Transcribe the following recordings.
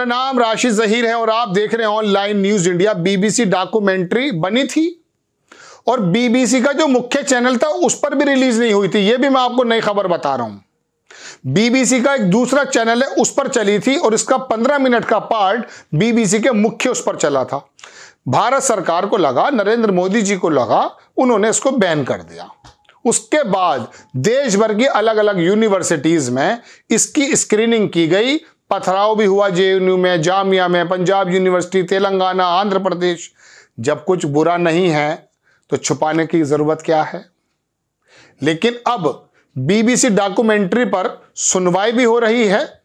मेरा नाम राशि जहीर है और आप देख रहे हैं online news India, BBC documentary बनी थी। और बीबीसी का जो मुख्य चैनल था, उस पर भी रिलीज़ नहीं हुई थी। यह भी मैं आपको नई खबर बता रहा हूँ। बीबीसी का एक दूसरा चैनल है, उस पर चली थी और इसका पंद्रह मिनट का पार्ट बीबीसी के मुख्य उस पर चला था। भारत सरकार को लगा, नरेंद्र मोदी जी को लगा, उन्होंने इसको बैन कर दिया। उसके बाद देश भर की अलग अलग यूनिवर्सिटीज में इसकी स्क्रीनिंग की गई। पथराव भी हुआ जेएनयू में, जामिया में, पंजाब यूनिवर्सिटी, तेलंगाना, आंध्र प्रदेश। जब कुछ बुरा नहीं है तो छुपाने की ज़रूरत क्या है? लेकिन अब बीबीसी डॉक्यूमेंट्री पर सुनवाई भी हो रही है।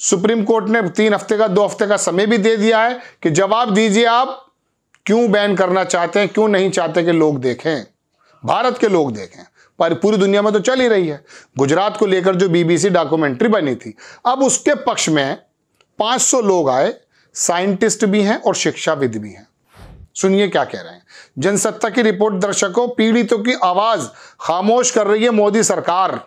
सुप्रीम कोर्ट ने तीन हफ़्ते का, दो हफ़्ते का समय भी दे दिया है कि जवाब दीजिए आप, क्यों बैन करना चाहते हैं, क्यों नहीं चाहते कि लोग देखें? भारत के लोग देखें। पर पूरी दुनिया में तो चल ही रही है। गुजरात को लेकर जो बीबीसी डॉक्यूमेंट्री बनी थी, अब उसके पक्ष में 500 लोग आए, साइंटिस्ट भी हैं और शिक्षाविद भी हैं। सुनिए क्या कह रहे हैं। जनसत्ता की रिपोर्ट दर्शकों, पीड़ितों की आवाज़ खामोश कर रही है मोदी सरकार।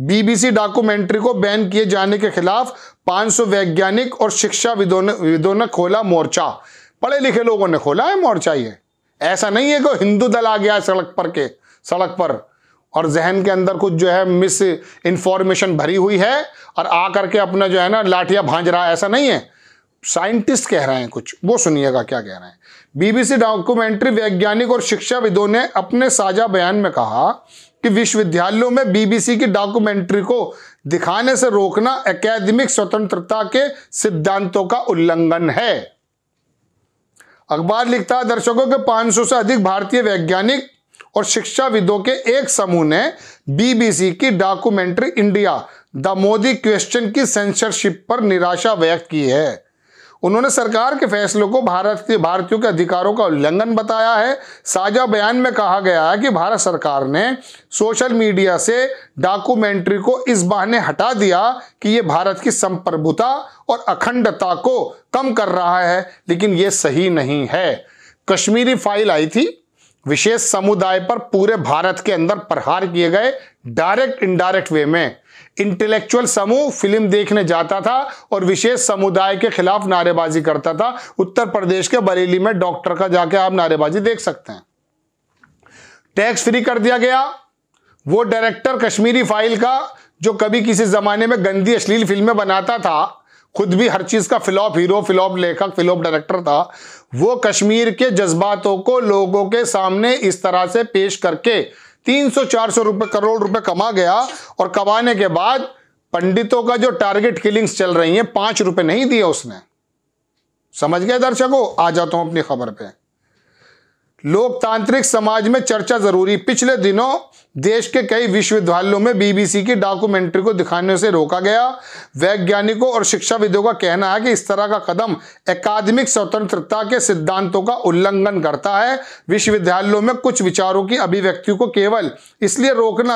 बीबीसी डॉक्यूमेंट्री को बैन किए जाने के खिलाफ 500 वैज्ञानिक और शिक्षा विदों ने खोला मोर्चा। पढ़े लिखे लोगों ने खोला है मोर्चा ये। ऐसा नहीं है कि हिंदू दल आ गया सड़क पर के। सड़क पर। और जहन के अंदर कुछ जो है मिस इंफॉर्मेशन भरी हुई है और आकर के अपना जो है ना लाठिया भांज रहा है, ऐसा नहीं है। साइंटिस्ट कह रहे हैं कुछ, वो सुनिएगा क्या कह रहे हैं। बीबीसी डॉक्यूमेंट्री वैज्ञानिक और शिक्षाविदों ने अपने साझा बयान में कहा कि विश्वविद्यालयों में बीबीसी की डॉक्यूमेंट्री को दिखाने से रोकना एकेडमिक स्वतंत्रता के सिद्धांतों का उल्लंघन है। अखबार लिखता है, दर्शकों के 500 से अधिक भारतीय वैज्ञानिक और शिक्षाविदों के एक समूह ने बीबीसी की documentary India the Modi question की सेंसरशिप पर निराशा व्यक्त की है। उन्होंने सरकार के फैसलों को भारत के भारतीयों के अधिकारों का उल्लंघन बताया है। साझा बयान में कहा गया है कि भारत सरकार ने सोशल मीडिया से डॉक्यूमेंट्री को इस बहाने हटा दिया कि यह भारत की संप्रभुता और अखंडता को कम कर रहा है, लेकिन यह सही नहीं है। कश्मीरी फ़ाइल आई थी विशेष समुदाय पर पूरे भारत के अंदर प्रहार किए गए डायरेक्ट इनडायरेक्ट वे में। इंटेलेक्चुअल समूह फ़िल्म देखने जाता था और विशेष समुदाय के खिलाफ नारेबाजी करता था। उत्तर प्रदेश के बरेली में डॉक्टर का जाके आप नारेबाजी देख सकते हैं। टैक्स फ्री कर दिया गया। वो डायरेक्टर कश्मीरी फ़ाइल का, जो कभी किसी जमाने में गंदी, अश्लील फ़िल्में बनाता था खुद भी हर चीज़ का फिलॉप हीरो, फिलॉप लेखक, फिलॉप डायरेक्टर था, वो कश्मीर के जज्बातों को लोगों के सामने इस तरह से पेश करके 300-400 रुपए, करोड़ रुपए कमा गया और कमाने के बाद पंडितों का जो टारगेट किलिंग्स चल रही हैं, पाँच रुपए नहीं दिए उसने। समझ गए दर्शकों? आ जाता हूँ अपनी खबर पे। लोकतांत्रिक समाज में चर्चा ज़रूरी। पिछले दिनों देश के कई विश्वविद्यालयों में बीबीसी की डॉक्यूमेंट्री को दिखाने से रोका गया। वैज्ञानिकों और शिक्षाविदों का कहना है कि इस तरह का कदम अकादमिक स्वतंत्रता के सिद्धांतों का उल्लंघन करता है। विश्वविद्यालयों में कुछ विचारों की अभिव्यक्ति को केवल इसलिए रोकना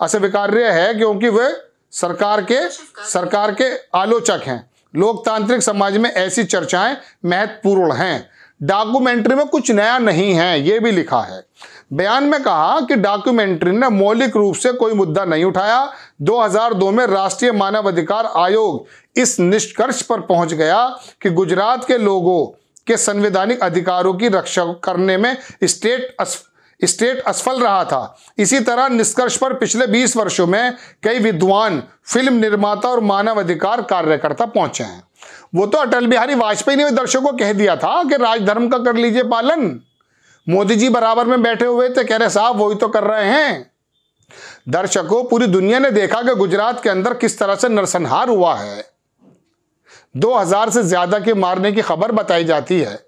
अस्वीकार्य है क्योंकि वे सरकार के सरकार के आलोचक हैं। लोकतांत्रिक समाज में ऐसी चर्चाएँ महत्वपूर्ण हैं। डॉक्यूमेंट्री में कुछ नया नहीं है, ये भी लिखा है। बयान में कहा कि डॉक्यूमेंट्री ने मौलिक रूप से कोई मुद्दा नहीं उठाया। 2002 में राष्ट्रीय मानवाधिकार आयोग इस निष्कर्ष पर पहुँच गया कि गुजरात के लोगों के संवैधानिक अधिकारों की रक्षा करने में स्टेट स्टेट असफल रहा था। इसी तरह निष्कर्ष पर पिछले 20 वर्षों में कई विद्वान, फ़िल्म निर्माता और मानवाधिकार कार्यकर्ता पहुँचे हैं। वो तो अटल बिहारी वाजपेयी ने दर्शकों को कह दिया था कि राजधर्म का कर लीजिए पालन। मोदी जी बराबर में बैठे हुए थे, कह रहे, साहब वही तो कर रहे हैं। दर्शकों, पूरी दुनिया ने देखा कि गुजरात के अंदर किस तरह से नरसंहार हुआ है। 2000 से ज़्यादा के मारने की खबर बताई जाती है।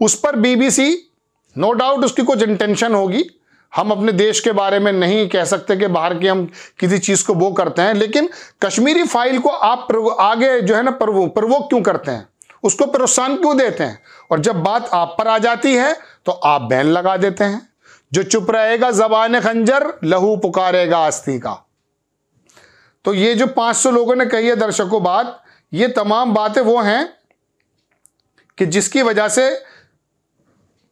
उस पर बीबीसी नो no डाउट उसकी कुछ इंटेंशन होगी। हम अपने देश के बारे में नहीं कह सकते कि बाहर की हम किसी चीज़ को वो करते हैं, लेकिन कश्मीरी फ़ाइल को आप आगे जो है ना प्रवो, प्रवोक क्यों करते हैं? उसको प्रोत्साहन क्यों देते हैं? और जब बात आप पर आ जाती है तो आप बैन लगा देते हैं। जो चुप रहेगा, जबान खंजर, लहू पुकारेगा अस्थि का। तो ये जो 500 लोगों ने कही है दर्शकों बात, ये तमाम बातें वो हैं कि जिसकी वजह से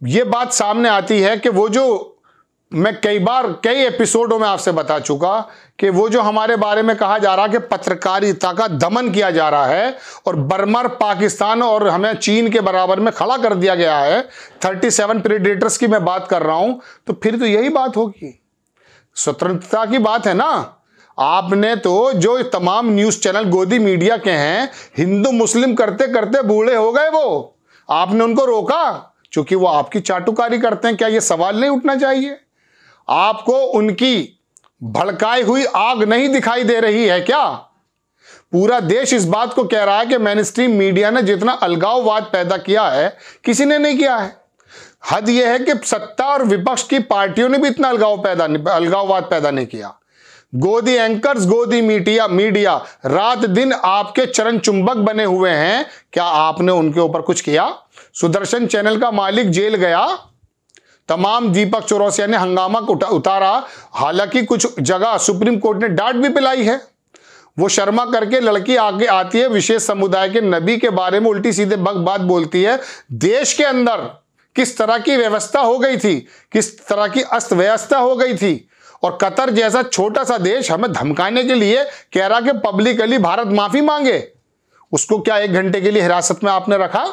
ये बात सामने आती है कि वो जो मैं कई बार, कई एपिसोडों में आपसे बता चुका कि वो जो हमारे बारे में कहा जा रहा है कि पत्रकारिता का दमन किया जा रहा है और बर्मर पाकिस्तान और हमें चीन के बराबर में खड़ा कर दिया गया है 37 प्रेडेटर्स की मैं बात कर रहा हूँ तो फिर तो यही बात होगी। स्वतंत्रता की बात है ना? आपने तो जो तमाम न्यूज़ चैनल गोदी मीडिया के हैं, हिंदू मुस्लिम करते करते बूढ़े हो गए वो। आपने उनको रोका? क्योंकि वो आपकी चाटुकारी करते हैं, क्या ये सवाल नहीं उठना चाहिए? आपको उनकी भड़काई हुई आग नहीं दिखाई दे रही है क्या? पूरा देश इस बात को कह रहा है कि मैन स्ट्रीम मीडिया ने जितना अलगाववाद पैदा किया है किसी ने नहीं किया है? हद यह है कि सत्ता और विपक्ष की पार्टियों ने भी इतना अलगाव पैदा अलगाववाद पैदा नहीं किया। गोदी एंकर्स गोदी मीडिया मीडिया रात दिन आपके चरण चुंबक बने हुए हैं। क्या आपने उनके ऊपर कुछ किया? सुदर्शन चैनल का मालिक जेल गया। तमाम दीपक चौरसिया ने हंगामा उतारा। हालाँकि कुछ जगह सुप्रीम कोर्ट ने डांट भी पिलाई है। वो शर्मा करके लड़की आगे आती है। विशेष समुदाय के नबी के बारे में उल्टी सीधे बग बात बोलती है। देश के अंदर किस तरह की व्यवस्था हो गई थी? किस तरह की अस्त व्यवस्था हो गई थी? और कतर जैसा छोटा सा देश हमें धमकाने के लिए कह रहा कि पब्लिकली भारत माफ़ी मांगे। उसको क्या एक घंटे के लिए हिरासत में आपने रखा?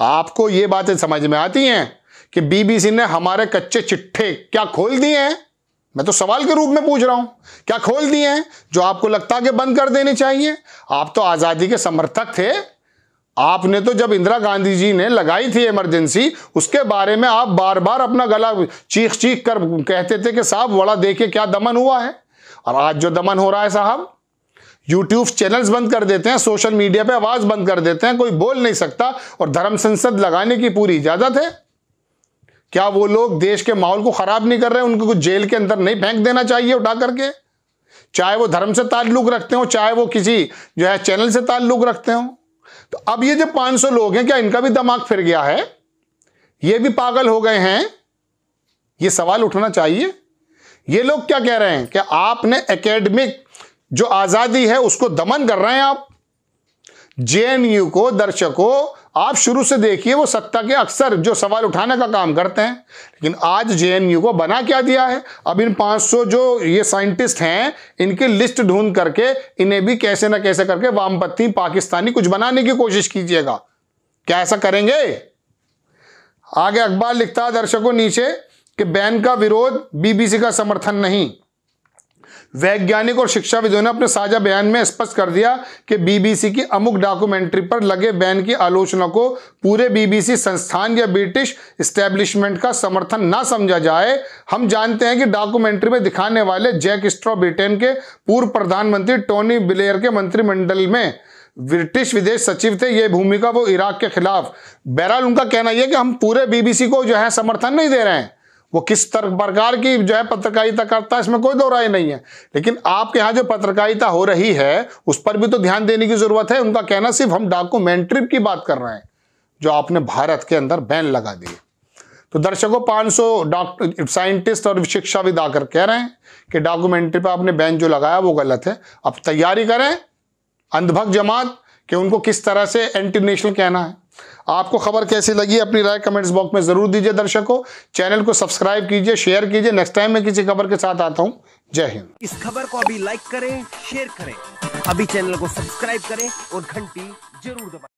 आपको ये बातें समझ में आती हैं कि बीबीसी ने हमारे कच्चे चिट्ठे क्या खोल दिए हैं? मैं तो सवाल के रूप में पूछ रहा हूँ। क्या खोल दिए हैं? जो आपको लगता है कि बंद कर देने चाहिए। आप तो आज़ादी के समर्थक थे। आपने तो जब इंदिरा गांधी जी ने लगाई थी इमरजेंसी उसके बारे में आप बार बार अपना गला चीख चीख कर कहते थे कि साहब बड़ा देखे क्या दमन हुआ है? और आज जो दमन हो रहा है साहब यूट्यूब चैनल्स बंद कर देते हैं सोशल मीडिया पे आवाज़ बंद कर देते हैं, कोई बोल नहीं सकता और धर्म संसद लगाने की पूरी इजाज़त है। क्या वो लोग देश के माहौल को खराब नहीं कर रहे उनको कुछ जेल के अंदर नहीं फेंक देना चाहिए उठा करके? चाहे वो धर्म से ताल्लुक रखते हो, चाहे वो किसी जो है चैनल से ताल्लुक रखते हो। तो अब ये जो 500 लोग हैं, क्या इनका भी दिमाग फिर गया है? ये भी पागल हो गए हैं। ये सवाल उठना चाहिए। ये लोग क्या कह रहे हैं? कि आपने एकेडमिक जो आज़ादी है, उसको दमन कर रहे हैं आप? जेएनयू को, दर्शकों आप शुरू से देखिए वो सत्ता के अक्सर जो सवाल उठाने का काम करते हैं, लेकिन आज जेएनयू को बना क्या दिया है? अब इन 500 जो ये साइंटिस्ट हैं, इनकी लिस्ट ढूंढ करके इन्हें भी कैसे ना कैसे करके वामपत्ती पाकिस्तानी कुछ बनाने की कोशिश कीजिएगा। क्या ऐसा करेंगे? आगे अखबार लिखता है दर्शकों नीचे कि बैन का विरोध बीबीसी का समर्थन नहीं। वैज्ञानिक और शिक्षा शिक्षाविदों ने अपने साझा बयान में स्पष्ट कर दिया कि बीबीसी की अमुक डॉक्यूमेंट्री पर लगे बैन की आलोचना को पूरे बीबीसी संस्थान या ब्रिटिश स्टैब्लिशमेंट का समर्थन ना समझा जाए। हम जानते हैं कि डॉक्यूमेंट्री में दिखाने वाले जैक स्ट्रॉ ब्रिटेन के पूर्व प्रधानमंत्री टोनी बिलेयर के मंत्रिमंडल में ब्रिटिश विदेश सचिव थे। ये भूमिका वो इराक के खिलाफ। बहरहाल उनका कहना यह कि हम पूरे बीबीसी को जो है समर्थन नहीं दे रहे हैं। वो किस तरह प्रकार की जो है पत्रकारिता करता है, इसमें कोई दो राय नहीं है। लेकिन आपके यहाँ जो पत्रकारिता हो रही है, उस पर भी तो ध्यान देने की ज़रूरत है। उनका कहना सिर्फ़ हम डॉक्यूमेंट्री की बात कर रहे हैं, जो आपने भारत के अंदर बैन लगा दिए तो दर्शकों 500 डॉक्टर साइंटिस्ट और शिक्षाविद आकर कह रहे हैं कि डॉक्यूमेंट्री पर आपने बैन जो लगाया, वो गलत है। अब तैयारी करें, अंधभक्त जमात कि उनको किस तरह से एंटी नेशनल कहना है। आपको खबर कैसी लगी अपनी राय कमेंट्स बॉक्स में ज़रूर दीजिए दर्शकों। चैनल को सब्सक्राइब कीजिए शेयर कीजिए। नेक्स्ट टाइम मैं किसी खबर के साथ आता हूँ। जय हिंद। इस खबर को अभी लाइक करें शेयर करें। अभी चैनल को सब्सक्राइब करें और घंटी ज़रूर दबाएँ।